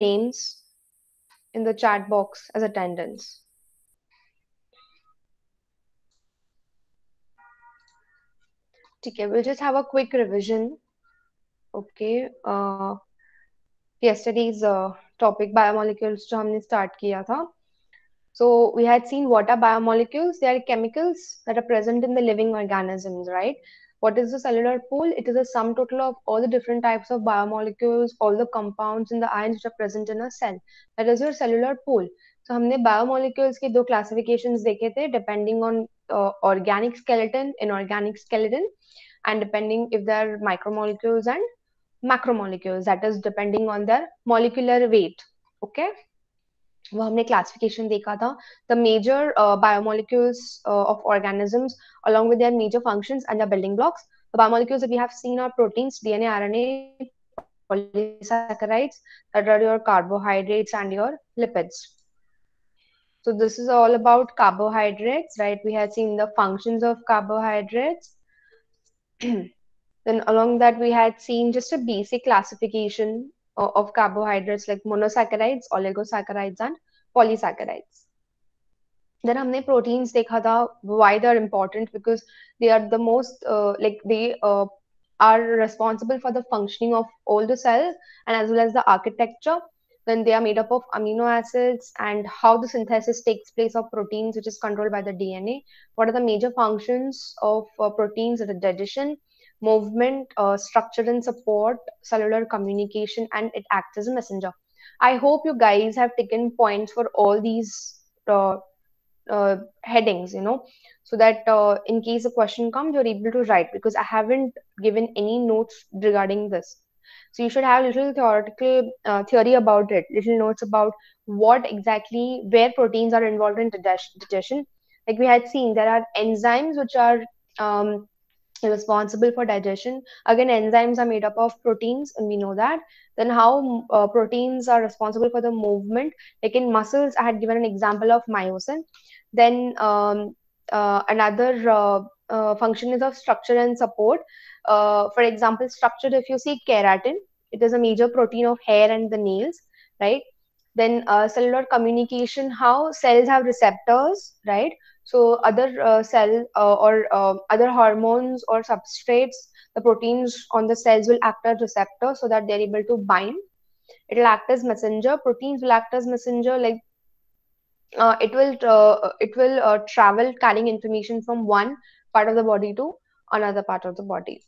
names in the chat box as attendance. Okay, we'll just have a quick revision. Okay, uh, yesterday's uh, topic biomolecules जो हमने start किया था. So we had seen what are biomolecules? They are chemicals that are present in the living organisms, right? What is the cellular pool? It is a sum total of all the different types of biomolecules, all the compounds and the ions which are present in a cell. That is your cellular pool. So हमने biomolecules के दो classifications देखे थे depending on uh, organic skeleton, inorganic skeleton, and depending if they're micromolecules and macromolecules. That is depending on their molecular weight. Okay. वो हमने classification देखा था the major biomolecules of organisms along with their major functions and their building blocks the biomolecules that we have seen are proteins dna rna polysaccharides that are your carbohydrates and your lipids so this is all about carbohydrates right we have seen the functions of carbohydrates then along that we had seen just a basic classification of carbohydrates like monosaccharides, oligosaccharides, and polysaccharides. Then हमने proteins देखा था why they are important because they are the most uh, like they uh, are responsible for the functioning of all the cells and as well as the architecture. Then they are made up of amino acids and how the synthesis takes place of proteins, which is controlled by the DNA. What are the major functions of uh, proteins? The digestion, movement, uh, structure and support, cellular communication, and it acts as a messenger. I hope you guys have taken points for all these uh, uh, headings, you know, so that uh, in case a question comes, you're able to write because I haven't given any notes regarding this. So you should have little theoretical uh, theory about it, little notes about what exactly where proteins are involved in digestion. Like we had seen, there are enzymes which are um, responsible for digestion. Again, enzymes are made up of proteins, and we know that. Then, how uh, proteins are responsible for the movement. Like in muscles, I had given an example of myosin. Then, um, uh, another uh, uh function is of structure and support. Uh, for example, structure, if you see keratin, it is a major protein of hair and the nails, right? Then, uh, cellular communication, how cells have receptors, right? So other uh, cell uh, or uh, other hormones or substrates the proteins on the cells will act as receptor so that they're able to bind. It will act as messenger. Proteins will act as messenger like uh, it will uh, it will uh, travel carrying information from one part of the body to another part of the body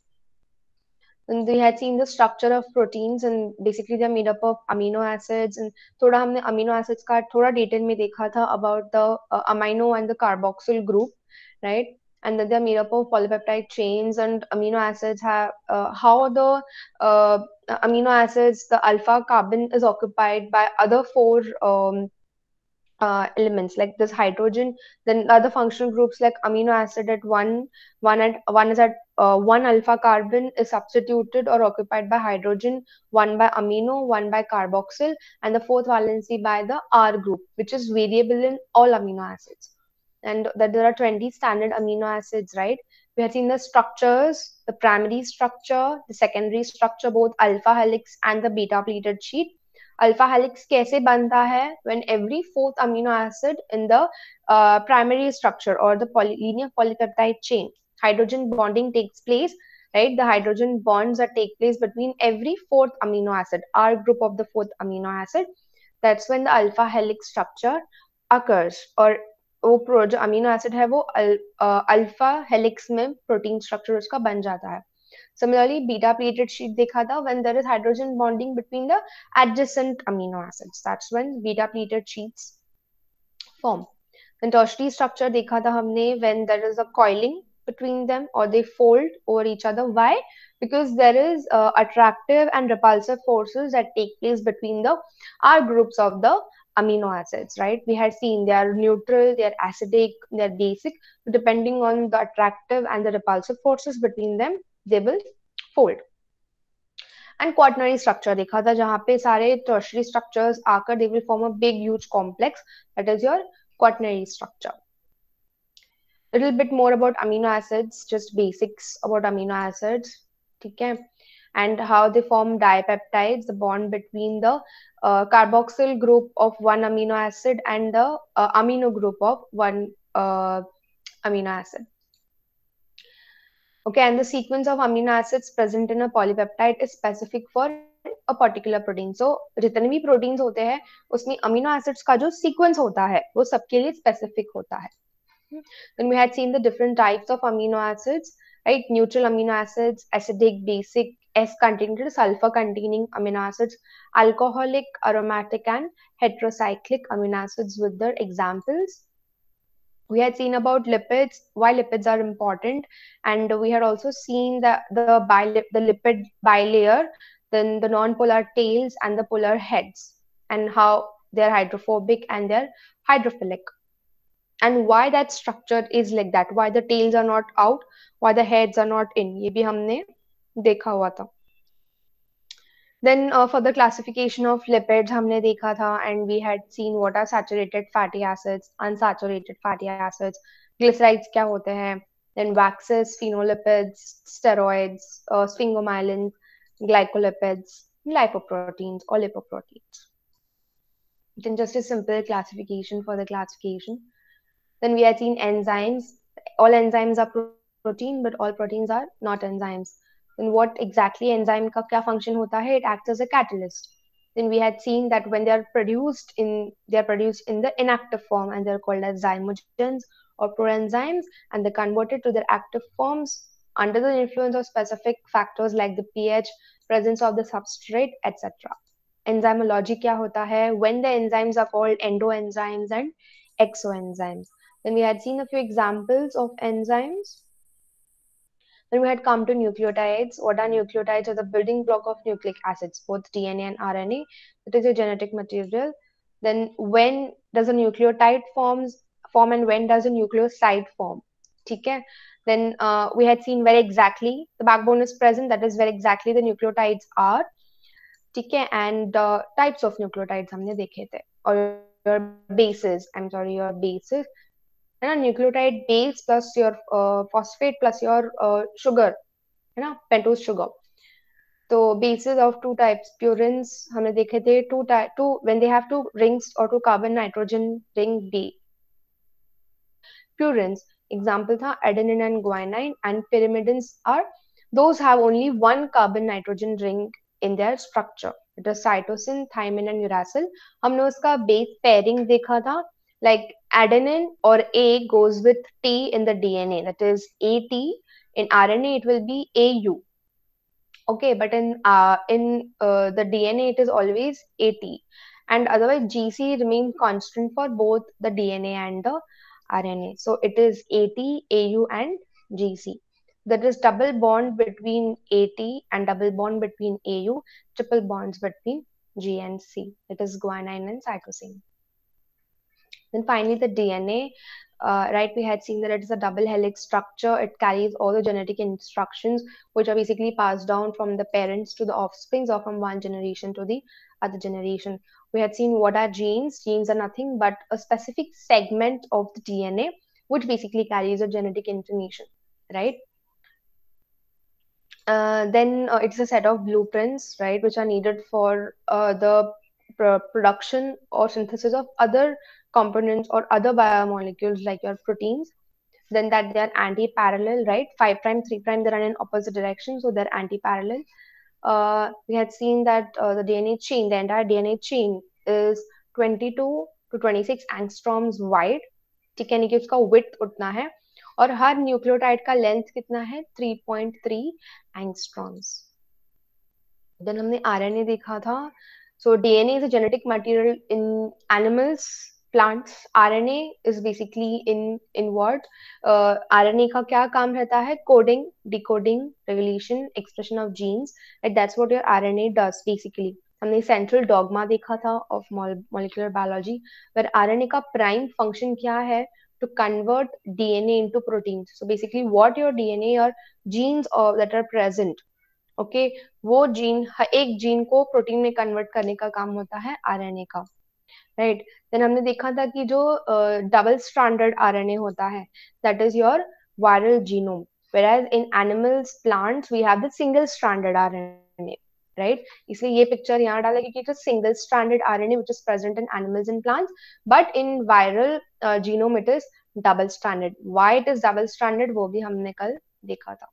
and we had seen the structure of proteins and basically they're made up of amino acids and thoda humne amino acids ka thoda detail mein dekha tha about the uh, amino and the carboxyl group right? And that they're made up of polypeptide chains and amino acids have uh, how the uh, amino acids the alpha carbon is occupied by other four um, uh, elements like this hydrogen then other functional groups like amino acid at one one at one is at uh, one alpha carbon is substituted or occupied by hydrogen one by amino one by carboxyl and the fourth valency by the r group which is variable in all amino acids. And that there are 20 standard amino acids right? We have seen the structures the primary structure the secondary structure both alpha helix and the beta pleated sheet alpha helix कैसे बनता है? When every fourth amino acid in the primary structure और the linear polypeptide chain hydrogen bonding takes place right the hydrogen bonds are take place between every fourth amino acid R group of the fourth amino acid that's when the alpha helix structure occurs और वो pro जो amino acid है, वो alpha helix में protein structure उसका बन जाता है। Similarly, beta pleated sheet dekha when there is hydrogen bonding between the adjacent amino acids. That's when beta pleated sheets form. Then tertiary structure dekha tha humne when there is a coiling between them or they fold over each other. Why? Because there is uh, attractive and repulsive forces that take place between the R groups of the amino acids, right? We had seen they are neutral, they are acidic, they are basic. Depending on the attractive and the repulsive forces between them, they will fold and quaternary structure dekha tha jahan pe sare tertiary structures aakar they will form a big huge complex that is your quaternary structure little bit more about amino acids just basics about amino acids ठीक है and how they form dipeptides, the bond between the uh, carboxyl group of one amino acid and the uh, amino group of one uh, amino acid. Okay, and the sequence of amino acids present in a polypeptide is specific for a particular protein. So जितने भी proteins होते हैं उसमें amino acids का जो sequence होता है वो सबके लिए specific होता है. Then we had seen the different types of amino acids, right? Neutral amino acids, acidic, basic, S-containing, sulfur-containing amino acids, alcoholic, aromatic, and heterocyclic amino acids with their examples. we had seen about lipids why lipids are important and we had also seen the the, bilip, the lipid bilayer then the non-polar tails and the polar heads and how they're hydrophobic and they're hydrophilic. And why that structure is like that why the tails are not out why the heads are not in ye bhi humne dekha hua tha then uh, for the classification of lipids हमने देखा था and we had seen what are saturated fatty acids unsaturated fatty acids glycerides क्या होते हैं then waxes phenolipids steroids uh, sphingomyelin glycolipids lipoproteins or lipoproteins then just a simple classification for the classification then we had seen enzymes. All enzymes are protein, but all proteins are not enzymes. Then what exactly enzyme ka kya function hota hai? It acts as a catalyst. Then we had seen that when they are produced in they are produced in the inactive form and they're called as zymogens or proenzymes and they're converted to their active forms under the influence of specific factors like the pH, presence of the substrate, etc. Enzymology kya hota hai? When the enzymes are called endoenzymes and exoenzymes. Then we had seen a few examples of enzymes. Then we had come to nucleotides. What are nucleotides? Are the building block of nucleic acids, both DNA and RNA. It is a genetic material. Then when does a nucleotide forms form and when does a nucleoside form? Okay. Then uh, we had seen very exactly the backbone is present. That is where exactly the nucleotides are. Okay. And uh, types of nucleotides हमने देखे थे or your bases. I'm sorry, your bases है ना nucleotide base plus your phosphate plus your sugar है ना pentose sugar तो bases of two types purines हमने देखे थे two type two when they have two rings और two carbon nitrogen ring be purines example था adenine and guanine and pyrimidines are those have only one carbon nitrogen ring in their structure it is cytosine thymine and uracil हमने उसका base pairing देखा था like adenine or A goes with T in the DNA, that is AT. In RNA, it will be AU. Okay, but in uh, in uh, the DNA, it is always AT. And otherwise, GC remains constant for both the DNA and the RNA. So it is AT, AU, and GC. There is double bond between AT and double bond between AU, triple bonds between G and C. It is guanine and cytosine. Then finally, the DNA, uh, right? We had seen that it is a double helix structure. It carries all the genetic instructions, which are basically passed down from the parents to the offsprings or from one generation to the other generation. We had seen what are genes. Genes are nothing but a specific segment of the DNA, which basically carries a genetic information, right? Uh, then uh, it's a set of blueprints, right, which are needed for uh, the pr production or synthesis of other components or other biomolecules like your proteins then that they are anti-parallel right 5 prime 3 prime they run in opposite direction so they're anti-parallel uh, we had seen that uh, the dna chain the entire dna chain is 22 to 26 angstroms wide ठीक है नहीं कि उसका with उतना है और हर nucleotide का length कितना है 3.3 एंगस्ट्रॉम्स देन हमने आरएनए देखा था so DNA is a genetic material in animals plants RNA is basically in in word RNA का क्या काम रहता है? Coding decoding regulation expression of genes that's what your RNA does basically हमने central dogma देखा था ऑफ़ मॉलिकुलर बायोलॉजी पर RNA का प्राइम फ़ंक्शन क्या है? To convert DNA into proteins. So basically, what your DNA or genes or that are present, okay, वो gene एक gene को प्रोटीन में कन्वर्ट करने का काम होता है आरएनए का। राइट देन हमने देखा था कि जो double standard R N A होता है that is your viral genome whereas in animals plants we have the single standard R right इसलिए ये पिक्चर यहाँ डाला क्योंकि it is single standard R N is present in animals in plants but in viral genome it is double standard why it is double standard वो भी हमने कल देखा था।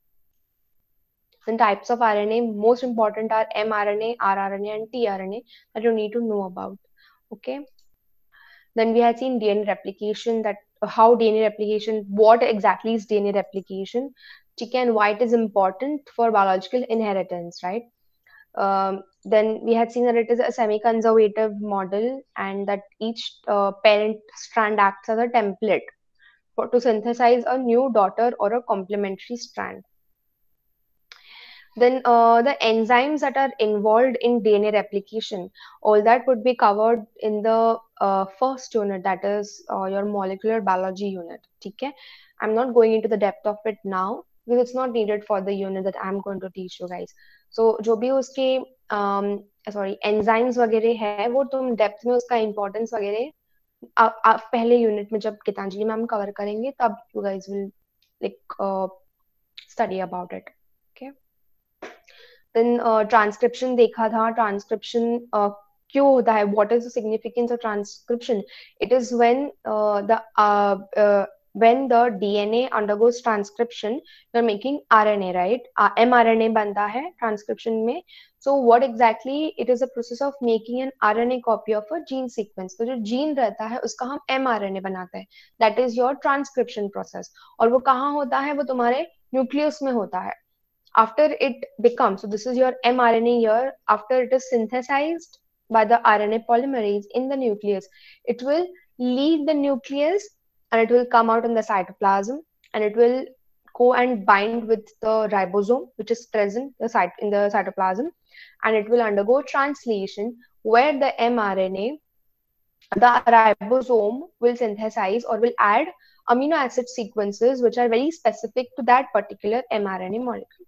Types of R N A most important R M R N A R R N A and T R N at you need to know about okay okay? Then we had seen DNA replication that how DNA replication what exactly is DNA replication and why it is important for biological inheritance right um, then we had seen that it is a semi-conservative model and that each uh, parent strand acts as a template for, to synthesize a new daughter or a complementary strand. Then uh, the enzymes that are involved in DNA replication, all that would be covered in the uh, first unit, that is uh, your molecular biology unit. Okay? I'm not going into the depth of it now because it's not needed for the unit that I'm going to teach you guys. So so, जो भी उसके sorry um, enzymes वगैरह है वो तुम depth में उसका importance वगैरह पहले यूनिट में जब गीतांजलि मैम कवर करेंगे तब you guys will like study about it okay then transcription देखा था ट्रांसक्रिप्शन uh, क्यों होता है what is the significance of transcription it is when the when the DNA undergoes transcription, you're making RNA, right? Uh, mRNA banta hai transcription mein. So what exactly? It is a process of making an RNA copy of a gene sequence. तो जो gene रहता है उसका हम mRNA बनाते हैं. That is your transcription process. और वो कहाँ होता है? वो तुम्हारे nucleus में होता है. After it becomes, so this is your mRNA here. After it is synthesized by the RNA polymerase in the nucleus, it will leave the nucleus and it will come out in the cytoplasm and it will go and bind with the ribosome which is present in the cytoplasm and it will undergo translation where the mRNA the ribosome will synthesize or will add amino acid sequences which are very specific to that particular mRNA molecule.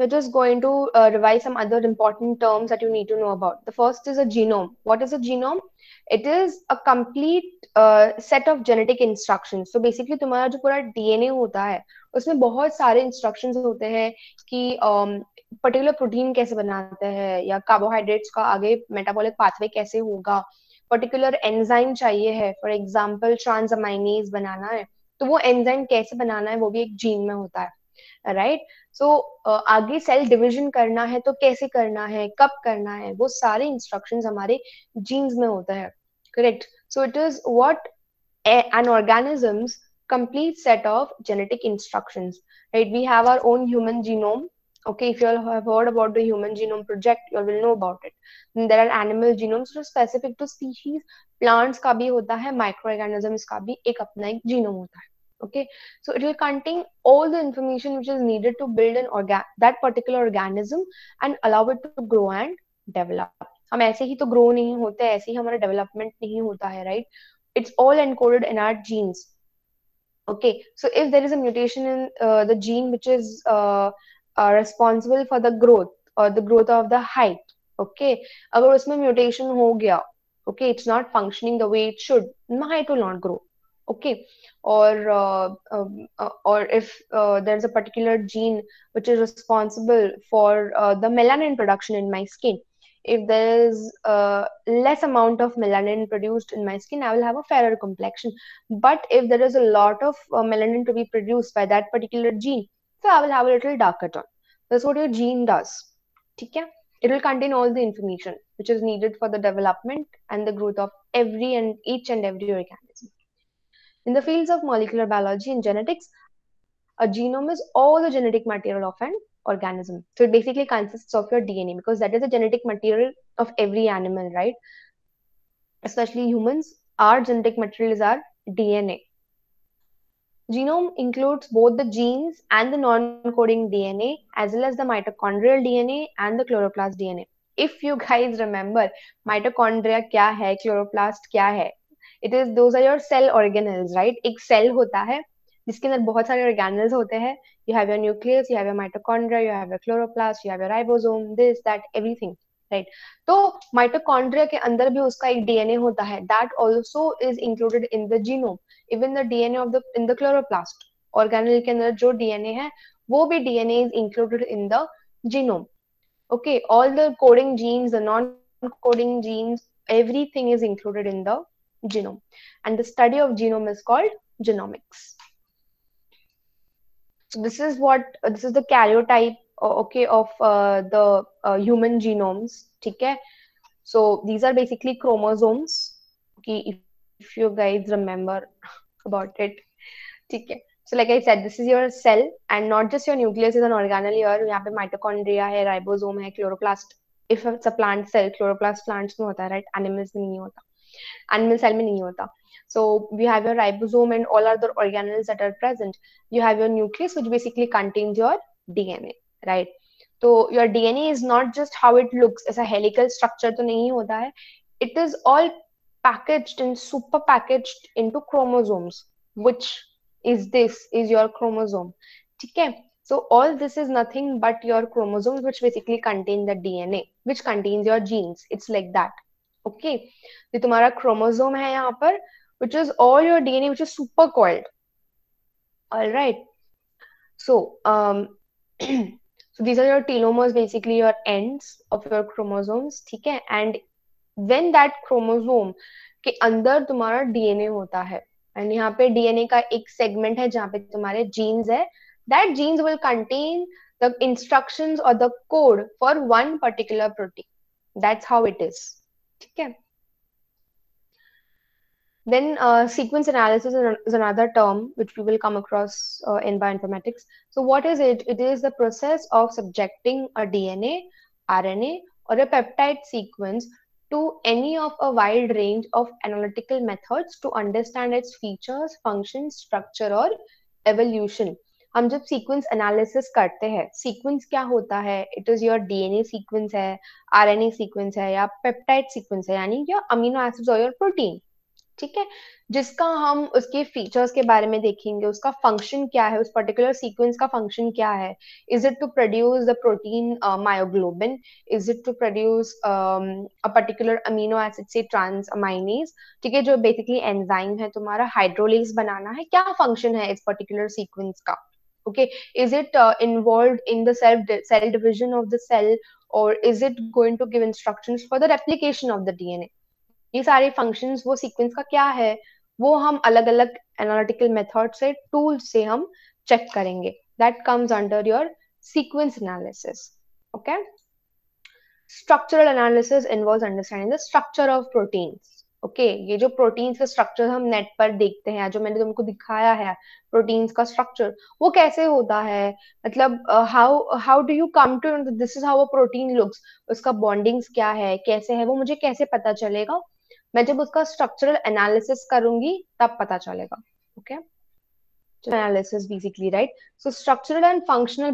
we're just going to uh, revise some other important terms that you need to know about. The first is a genome. What is a genome? It is a complete uh, set of genetic instructions. So basically तुम्हारा जो पूरा DNA होता है उसमें बहुत सारे instructions होते हैं कि पर्टिकुलर um, प्रोटीन कैसे बनाते हैं या कार्बोहाइड्रेट्स का आगे मेटाबॉलिक पाथवे कैसे होगा पर्टिकुलर एंजाइम चाहिए है फॉर एग्ज़ाम्पल ट्रांसअमाइनेज बनाना है तो वो एंजाइम कैसे बनाना है वो भी एक जीन में होता है राइट सो आगे सेल डिवीज़न करना है तो कैसे करना है, कब करना है, वो सारे इंस्ट्रक्शंस हमारे जीन्स में होता है। Correct so it is what an organisms complete set of genetic instructions right we have our own human genome okay if you have heard about the human genome project you will know about it then there are animal genomes जो specific to species plants का भी होता है micro organisms का भी एक अपना एक जीनोम होता है। okay so it will contain all the information which is needed to build an organ that particular organism and allow it to grow and develop हम ऐसे ही तो ग्रो नहीं होते ऐसे ही हमारा डेवलपमेंट नहीं होता है right it's all encoded in our genes okay so if there is a mutation in uh, the gene which is uh, uh, responsible for the growth or the growth of the height okay अगर उसमें mutation हो गया okay it's not functioning the way it should my height will not grow okay Or uh, um, uh, or if uh, there's a particular gene which is responsible for uh, the melanin production in my skin. If there is uh, less amount of melanin produced in my skin i will have a fairer complexion. But if there is a lot of uh, melanin to be produced by that particular gene so i will have a little darker tone. That's what your gene does. Okay it will contain all the information which is needed for the development and the growth of every and each and every organism in the fields of molecular biology and genetics, a genome is all the genetic material of an organism. So it basically consists of your DNA because that is the genetic material of every animal, right? Especially humans, our genetic material is our DNA. genome includes both the genes and the non-coding DNA as well as the mitochondrial DNA and the chloroplast DNA. If you guys remember, mitochondria kya hai, chloroplast kya hai? It is those are cell organelles right एक cell होता है, जिसके अंदर बहुत सारे organelle होते हैं। You have your nucleus you have your mitochondria you have your chloroplast you have your ribosome this that everything right तो माइटोकॉन्ड्रिया के अंदर भी उसका एक डीएनए होता है। That also is included in the genome even the DNA of the in the chloroplast organelle के अंदर जो डीएनए है, वो भी DNA is included in the genome okay all the coding genes the non coding genes everything is included in the genome and the study of genome is called genomics so this is what uh, this is the karyotype okay of uh, the uh, human genomes okay so these are basically chromosomes okay if, if you guys remember about it okay so like i said this is your cell and not just your nucleus is an organelle here you have mitochondria hai ribosome hai chloroplast if it's a plant cell chloroplast plants में होता है right animals में नहीं होता animal cell में नहीं होता। So you have your ribosome and all other organelles that are present you have your nucleus which basically contains your DNA right तो your DNA is not just how it looks ऐसा helical structure तो नहीं होता है। It is all packaged and super packaged into chromosomes which is this is your chromosome ठीक है? So all this is nothing but your chromosomes which basically contain the DNA which contains your genes it's like that okay okay? तुम्हारा chromosome है यहाँ पर which is all your DNA which is super coiled all right so so these are your telomeres basically your end of your chromosome ठीक है? And when that chromosome के अंदर तुम्हारा DNA होता है एंड यहाँ पे डीएनए का एक सेगमेंट है जहाँ पे तुम्हारे जीन्स है that genes will contain the instruction और the code for one particular protein that's how it is is. Okay. Then uh, sequence analysis is another term which we will come across uh, in bioinformatics. So what is it? It is the process of subjecting a DNA, RNA, or a peptide sequence to any of a wide range of analytical methods to understand its features, functions, structure or evolution. हम जब sequence analysis करते हैं sequence क्या होता है? It is your DNA sequence है RNA sequence है या पेप्टाइड सीक्वेंस है, यानी कि अमीनो एसिड्स और योर प्रोटीन ठीक है? जिसका हम उसके फीचर्स के बारे में देखेंगे, उसका फ़ंक्शन क्या है, उस पर्टिकुलर सीक्वेंस का फ़ंक्शन क्या है? Is it to produce the protein myoglobin is it to produce a particular amino acid से ट्रांस अमाइनेज ठीक है, जो बेसिकली एंजाइम है, तुम्हारा हाइड्रोलेज बनाना है, क्या फ़ंक्शन है इस पर्टिकुलर सीक्वेंस का? okay is it uh, involved in the cell cell division of the cell or is it going to give instructions for the replication of the dna ये सारे functions वो sequence का क्या है वो हम अलग अलग एनालिटिकल मेथड से टूल से हम चेक करेंगे that comes under your sequence analysis okay structural analysis involve understanding the structure of proteins Okay okay, ये जो प्रोटीन्स के स्ट्रक्चर हम नेट पर देखते हैं जो मैंने तुमको दिखाया है प्रोटीन्स का स्ट्रक्चर वो कैसे होता है? मतलब how how do you come to this is how a protein looks उसका बॉन्डिंग्स क्या है? कैसे है? वो मुझे कैसे पता चलेगा? मैं जब उसका स्ट्रक्चरल एनालिसिस करूँगी तब पता चलेगा okay? Analysis basically right so structural and functional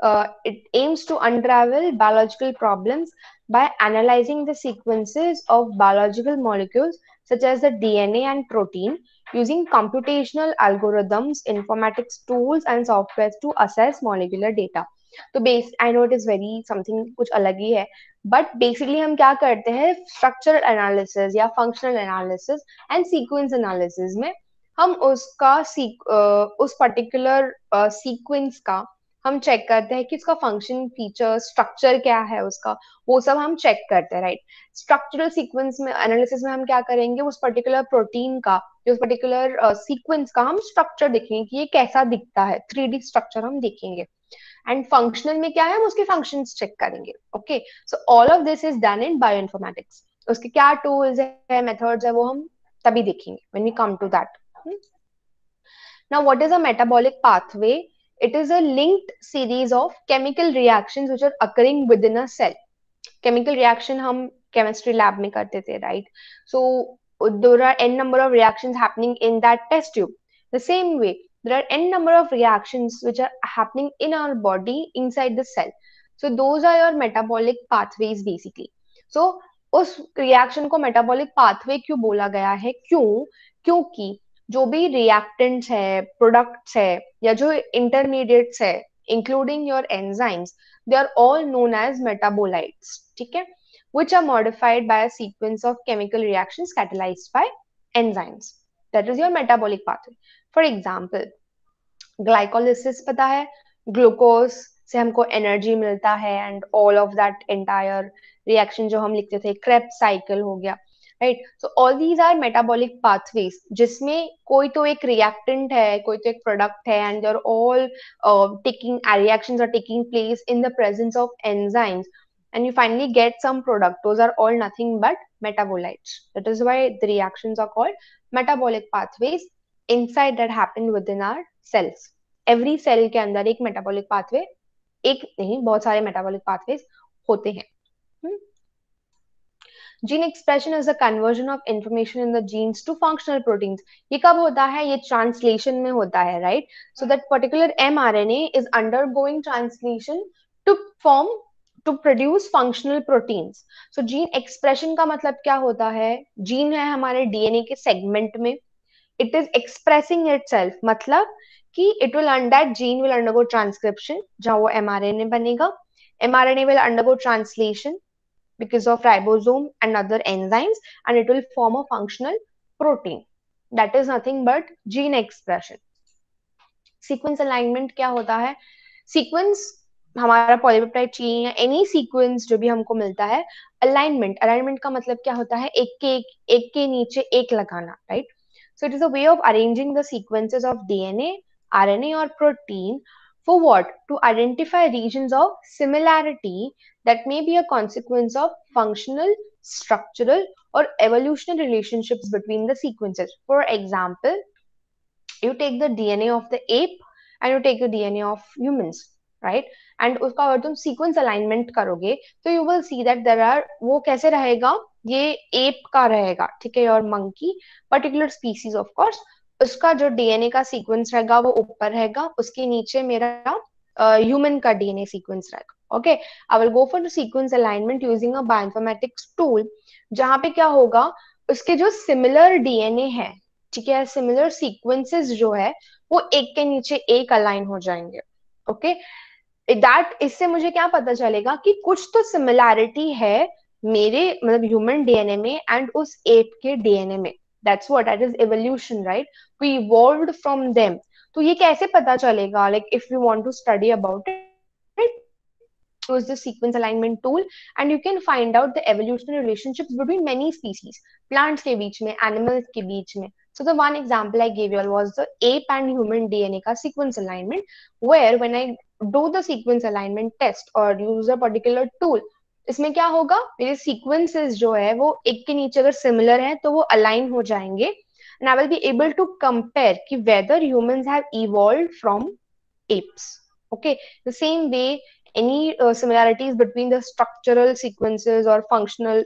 uh, it aims to unravel biological problems by analyzing the sequences of biological molecules such as the dna and protein using computational algorithms informatics tools and software to assess molecular data तो base I know it is very something कुछ अलग ही है but basically हम क्या करते हैं structural analysis या functional analysis and sequence analysis में हम उसका उस पर्टिकुलर सीक्वेंस का हम चेक करते हैं कि उसका फ़ंक्शन फीचर स्ट्रक्चर क्या है उसका। वो सब हम चेक करते हैं राइट स्ट्रक्चरल सीक्वेंस में एनालिसिस में हम क्या करेंगे? उस पर्टिकुलर प्रोटीन का उस पर्टिकुलर सीक्वेंस का हम स्ट्रक्चर देखेंगे कि ये कैसा दिखता है। थ्री स्ट्रक्चर हम देखेंगे। एंड फंक्शनल में क्या है? हम उसके फ़ंक्शन चेक करेंगे okay so all of this is done in bioinformatics उसके क्या टूल्स है मेथड्स है, वो हम तभी देखेंगे when we come to that now, what is a metabolic pathway? It is a linked series of chemical reactions which are occurring within a cell chemical reaction हम chemistry lab में करते थे right so there are n number of reactions happening in that test tube The same way, there are n number of reactions which are happening in our body inside the cell. So those are your metabolic pathways basically. So उस reaction को metabolic pathway क्यों बोला गया है क्यों क्योंकि जो भी रिएक्टेंट्स है प्रोडक्ट्स है या जो इंटरमीडिएट्स है including your enzymes they are all known as metabolites ठीक है are modified by a sequence of chemical reactions catalyzed by enzymes. That is your metabolic pathway. For example, glycolysis पता है glucose से हमको एनर्जी मिलता है and all of that entire reaction जो हम लिखते थे क्रेप साइकिल हो गया right so all these are metabolic pathways जिसमें कोई तो एक रिएक्टेंट है कोई तो एक प्रोडक्ट है and there all taking reactions are taking place in the presence of enzymes and you finally get some product those are all nothing but metabolites that is why the reactions are called metabolic pathways inside that happen within our cells every cell के अंदर एक metabolic pathway एक नहीं बहुत सारे metabolic pathways होते हैं gene expression is the conversion of information in the genes to functional proteins ये कब होता है? ये ट्रांसलेशन में होता है right so that particular mRNA is undergoing translation to form to produce functional proteins so gene expression का मतलब क्या होता है? जीन है हमारे डीएनए के सेगमेंट में. इट इज़ एक्सप्रेसिंग इट मतलब कि it will that gene will undergo transcription जहाँ वो एमआरएनए बनेगा. mRNA will undergo translation. Because of ribosome and other enzymes and it will form a functional protein. That is nothing but gene expression. Sequence alignment क्या होता है Sequence हमारा polypeptide chain या any sequence जो भी हमको मिलता है अलाइनमेंट अलाइनमेंट का मतलब क्या होता है एक के एक, एक के नीचे एक लगाना right so it is a way of arranging the sequences of DNA RNA और protein For what? To identify regions of similarity that may be a consequence of functional, structural, or evolutionary relationships between the sequences. For example, you take the DNA of the ape and you take the DNA of humans, right? And उसका अगर तुम sequence alignment करोगे तो you will see that there are वो कैसे रहेगा ये ape का रहेगा ठीक है और monkey particular species of course उसका जो डीएनए का सीक्वेंस रहेगा वो ऊपर रहेगा उसके नीचे मेरा ह्यूमन uh, का डीएनए सीक्वेंस रहेगा okay I will go for sequence alignment using a bioinformatics tool जहाँ पे क्या होगा उसके जो सिमिलर डीएनए है ठीक है सिमिलर सीक्वेंसेस जो है वो एक के नीचे एक अलाइन हो जाएँगे ओके okay? दैट इससे मुझे क्या पता चलेगा कि कुछ तो सिमिलैरिटी है मेरे मतलब ह्यूमन डीएनए में एंड उस एप के डीएनए में that's what that is evolution right we evolved from them तो ये कैसे पता चलेगा like if you want to study about it use the sequence alignment tool and you can find out the evolutionary relationships between many species plants के बीच में animals के बीच में so the one example I gave you all was the ape and human DNA का sequence alignment where when I do the sequence alignment test or use a particular tool इसमें क्या होगा? मेरे sequences जो है, वो एक के नीचे अगर सिमिलर है तो वो अलाइन हो जाएँगे। And I will be able to compare कि whether human have from apes okay the same way any similarities between the structural sequences और functional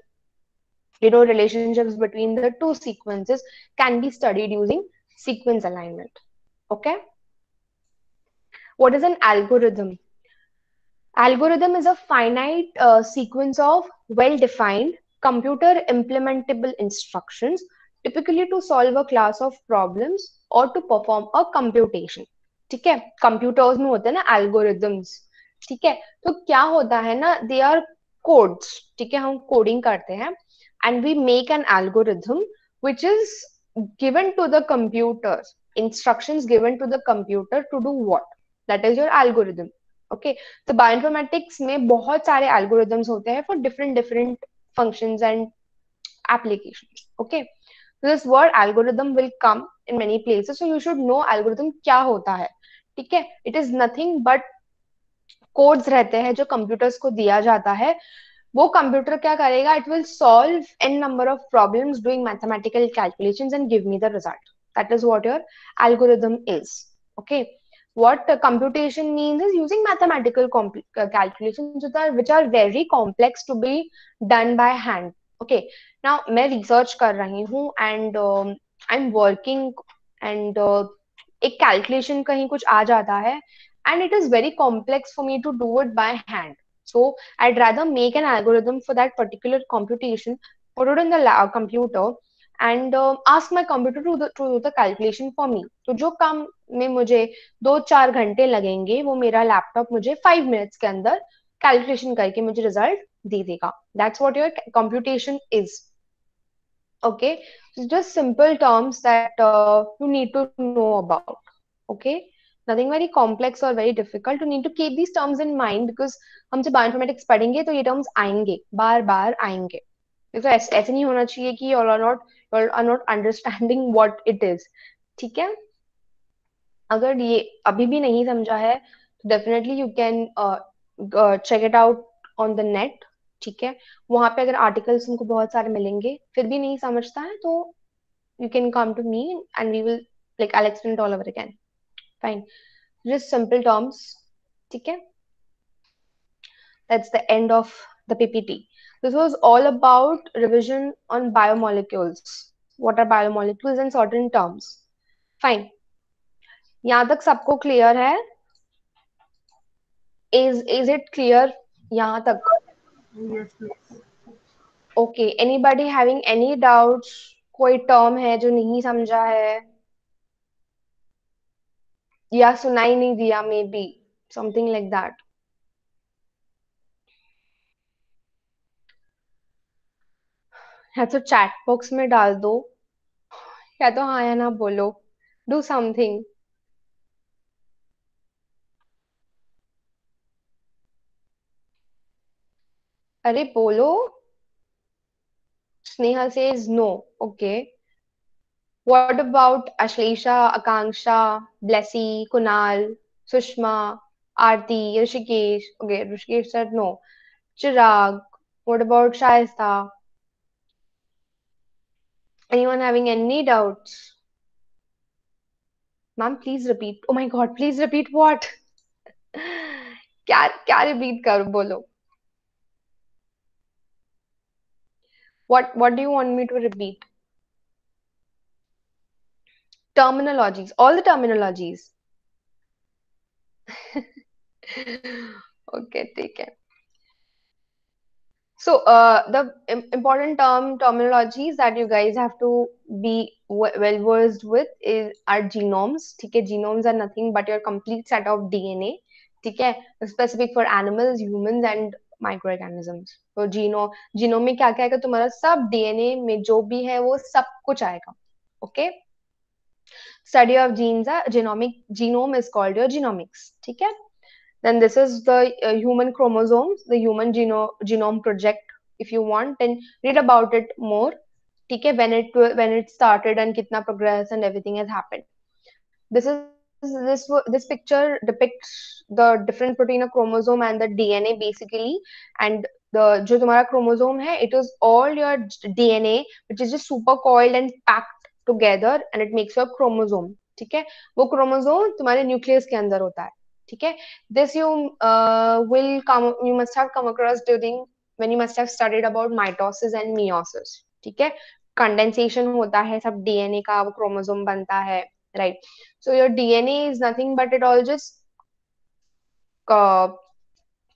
you know relationships between the two sequences can be studied using sequence alignment okay what is an algorithm Algorithm is a finite uh, sequence of well-defined computer implementable instructions typically to solve a class of problems or to perform a computation. ठीक है computers में होते हैं ना algorithms ठीक है तो क्या होता है ना दे आर कोड्स ठीक है हम कोडिंग करते हैं and we make an algorithm which is given to the computers instructions given to the computer to do what that is your algorithm okay तो बायोइन्फॉर्मेटिक्स में बहुत सारे एल्गोरिदम्स होते हैं for different different functions and applications okay this word algorithm will come in many places so you should know algorithm क्या होता है. ठीक है? It is nothing but codes रहते हैं जो कंप्यूटर्स को दिया जाता है. वो कंप्यूटर क्या करेगा? It will solve an number of problems doing mathematical calculations and give me the result that is what your algorithm is okay what computation means is using mathematical uh, calculations which are, which are very complex to be done by hand okay now मैं research कर रही हूँ and um, I'm working and uh, एक calculation कहीं कुछ आ जाता है and it is very complex for me to do it by hand so i'd rather make an algorithm for that particular computation put it in the computer and uh, ask my computer to, the, to do the calculation for me तो जो काम में मुझे दो चार घंटे लगेंगे वो मेरा लैपटॉप मुझे फाइव मिनट्स के अंदर कैलकुलेशन करके मुझे रिज़ल्ट दे देगा। That's what your computation is okay just simple terms that uh, you need to know about. Okay? Nothing very complex or very difficult. You need to keep these terms in हम जब bioinformatics पढ़ेंगे तो ये terms आएँगे बार बार आएँगे। ऐसे नहीं होना चाहिए कि you are not you are not understanding what it is ठीक है? अगर ये अभी भी नहीं समझा है तो definitely you can check it out on the net ठीक है? वहाँ पे अगर आर्टिकल्स उनको बहुत सारे मिलेंगे, फिर भी नहीं समझता है तो you can come to me and we will like I explain all over again fine just simple terms ठीक है? That's the end of the PPT this was all about revision on biomolecules what are biomolecules in certain terms? Fine. यहाँ तक सबको clear है? Is is it clear यहाँ तक. Okay anybody having any doubts कोई term है जो नहीं समझा है? या सुनाई नहीं दिया maybe something like that या तो चैट बॉक्स में डाल दो या तो हाँ या ना बोलो. डू समथिंग अरे बोलो। Sneha says no okay what about Ashlesha Akanksha Blessy Kunal Sushma Aarti Rishikesh okay Rishikesh sir no Chirag what about Shaista anyone having any doubts ma'am please repeat oh my God please repeat what क्या क्या repeat कर, बोलो। What what do you want me to repeat? Terminologies, all the terminologies. okay, take it. So uh, the important term terminologies that you guys have to be well versed with is are genomes. Okay, genomes are nothing but your complete set of DNA. Okay, specific for animals, humans, and माइक्रोगेनिज्म तो जीनो जीनो में क्या क्या आएगा? तुम्हारा सब DNA में जो भी है, वो सब कुछ आएगा। Okay? Study of genes are genomic genome is called your genomics ठीक है? Then this is the human chromosome the human geno genome project if you want then read about it more ठीक है? When it when it started and कितना progress and everything has happened this is this this picture depicts the different protein of chromosome and the DNA basically and the जो तुम्हारा chromosome है it is all your DNA which is just super coiled and packed together and it makes your chromosome ठीक है वो chromosome तुम्हारे nucleus के अंदर होता है ठीक है this you uh, will come you must have come across during when you must have studied about mitosis and meiosis ठीक है कंडेंसेशन होता है सब डीएनए का वो क्रोमोसोम बनता है right so your dna is nothing but it all just uh,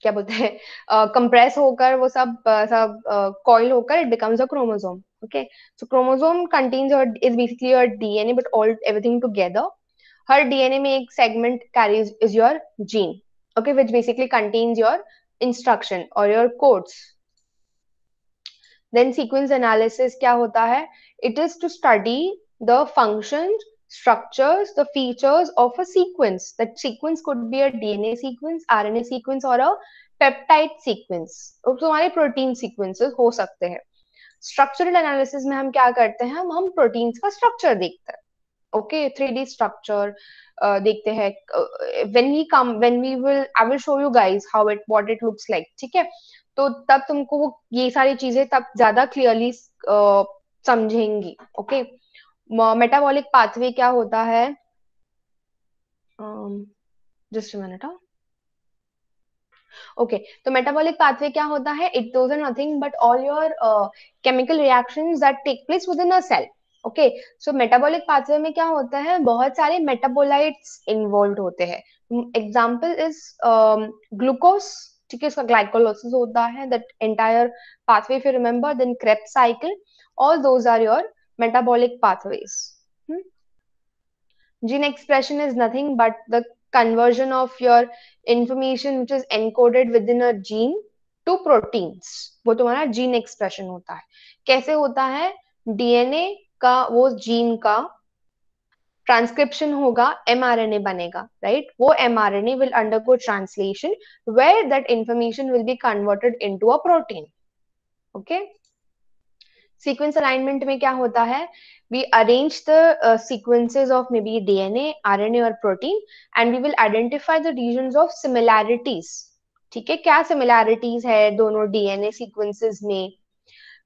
क्या बोलते हैं कंप्रेस uh, होकर वो सब uh, सब कॉइल uh, होकर it becomes a chromosome okay so chromosome contains your is basically your dna but all everything together her dna में एक segment carries is your gene okay which basically contains your instruction or your codes then sequence analysis क्या होता है it is to study the functions structures the features of a sequence. That sequence could be a DNA sequence, RNA sequence or a peptide sequence. तो हमारे protein sequences हो सकते हैं structural analysis में हम क्या करते हैं हम हम प्रोटीन्स का स्ट्रक्चर देखते हैं ओके थ्री डी स्ट्रक्चर देखते हैं when we come when we will I will show you guys how it what it looks like ठीक है तो तब तुमको ये सारी चीज़ें तब ज़्यादा क्लियरली uh, समझेंगी ओके okay? मेटाबॉलिक पाथवे क्या होता है? जस्ट मिनट ओके तो मेटाबॉलिक पाथवे क्या होता है? It those are nothing but all your chemical reactions that take place within a cell okay so metabolic pathway में क्या होता है? बहुत सारे मेटाबोलाइट्स इन्वॉल्व होते हैं। एग्ज़ाम्पल इज़ ग्लूकोज ठीक है? इसका ग्लाइकोलोसिस होता है that entire if you remember then krebs cycle all those are your metabolic pathways hmm? gene expression is nothing but the conversion of your information which is encoded within a gene to proteins वो तुम्हारा gene expression होता है कैसे होता है DNA का वो gene का ट्रांसक्रिप्शन होगा एमआरएनए बनेगा राइट? वो mRNA will undergo translation where that information will be converted into a protein okay sequence alignment में क्या होता है? We arrange the sequences of maybe D N A R N A और protein and we will identify the region of similarities ठीक है? क्या similarities है दोनों डीएनए सीक्वेंसेज में?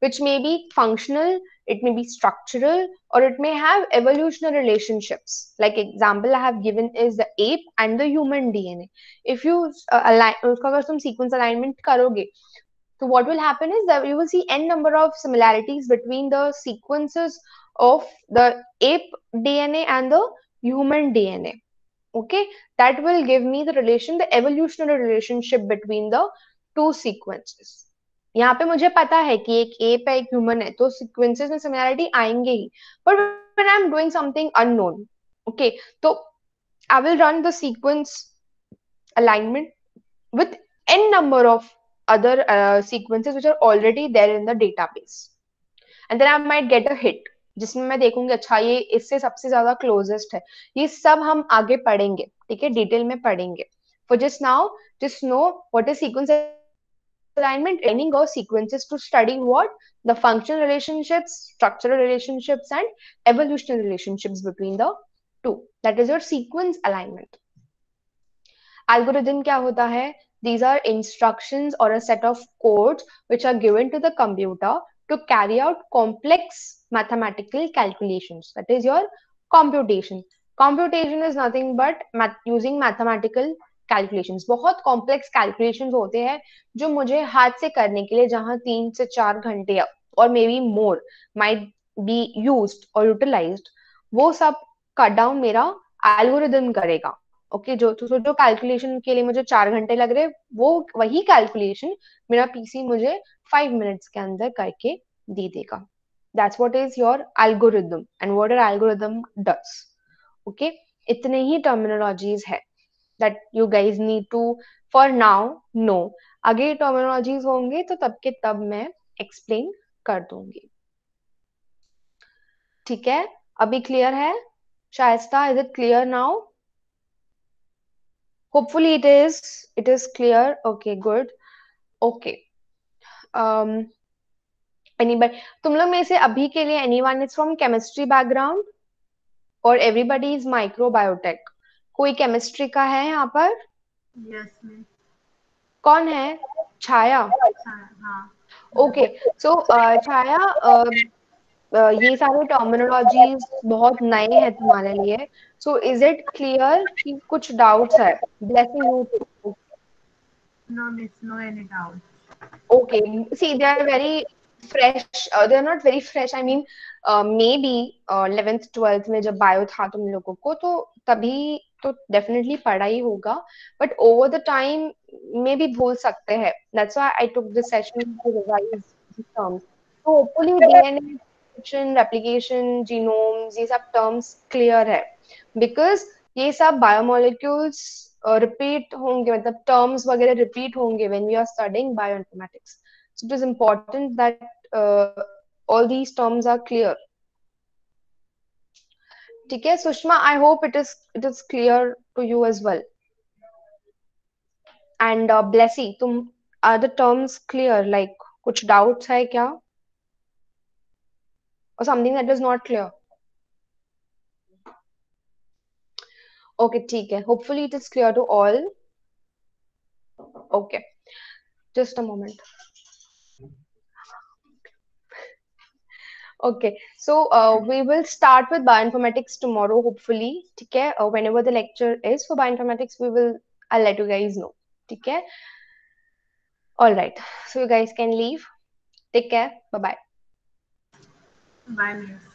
Which may be functional it may be structural और it may have evolutional relationship like example I have given is the ape and the human DNA if you align उसका अगर तुम sequence alignment करोगे so what will happen is that you will see n number of similarities between the sequences of the ape dna and the human dna okay that will give me the relation the evolutionary relationship between the two sequences यहाँ पे मुझे पता है कि एक app है एक human है तो सिक्वेंसेस में सिमिलैरिटी आएंगे ही but when I am doing something unknown okay तो I will run the sequence alignment with n number of other uh, sequences which are already there in the database and then i might get a hit जिसमें मैं देखूँगी अच्छा ये इससे सबसे ज़्यादा closest है ये सब हम आगे पढ़ेंगे ठीक है डिटेल में पढ़ेंगे for just now just know what is sequence alignment training or sequences to study what the functional relationships structural relationships and evolutionary relationships between the two that is your sequence alignment algorithm kya hota hai these are instructions or a set of codes which are given to the computer to carry out complex mathematical calculations that is your computation computation is nothing but math using mathematical calculations बहुत complex calculations होते हैं जो मुझे हाथ से करने के लिए जहाँ तीन से चार घंटे और maybe more might be use और यूटिलाइज वो सब कट डाउन मेरा एल्गोरिदम करेगा ओके, जो तो जो कैलकुलेशन के लिए मुझे चार घंटे लग रहे, वो वही कैलकुलेशन मेरा पीसी मुझे फाइव मिनट्स के अंदर करके दे देगा। That's what is your algorithm and what are algorithm does okay इतने ही टर्मिनोलॉजीज है that you guys need to for now know आगे टर्मिनोलॉजीज होंगे तो तब के तब मैं एक्सप्लेन कर दूँगी। ठीक है? अभी क्लियर है? Shaista is it clear now hopefully it is it is clear okay good okay um anybody तुम लोग में से अभी के लिए anyone is from chemistry background or everybody is microbiotech कोई केमिस्ट्री का है यहाँ पर yes, ma'am कौन है छाया ओके सो छाया ये सारे टर्मिनोलॉजीज बहुत नए हैं तुम्हारे लिए सो इज़ इट क्लियर कि कुछ डाउट्स है? Blessing you no miss no any doubt. Okay. See they are very fresh they are not very fresh. I mean uh, maybe uh, 11th 12th में जब बायो था तुम लोगों को तो तभी तो डेफिनेटली पढ़ा ही होगा। बट ओवर द टाइम मे भी भूल सकते हैं। That's why I took this session to revise terms तो होपफुली डीएनए रेप्लिकेशन जीनोम्स ये सब टर्म्स क्लियर है। बिकॉज़ ये सब बायोमोलिक्यूल्स रिपीट uh, होंगे मतलब टर्म्स वगैरह रिपीट होंगे when we are studying bioinformatics so it is important that all these terms are clear. ठीक है Sushma I hope it is it is clear to you as well and Blessy तुम are the terms clear like कुछ doubts है क्या? Or something that is not okay ठीक है hopefully it is clear to all okay just a moment Okay, so uh, we will start with bioinformatics tomorrow, hopefully. Okay, uh, whenever the lecture is for bioinformatics, we will. I'll let you guys know. Okay. All right. So you guys can leave. Take care. Bye bye. Bye, miss.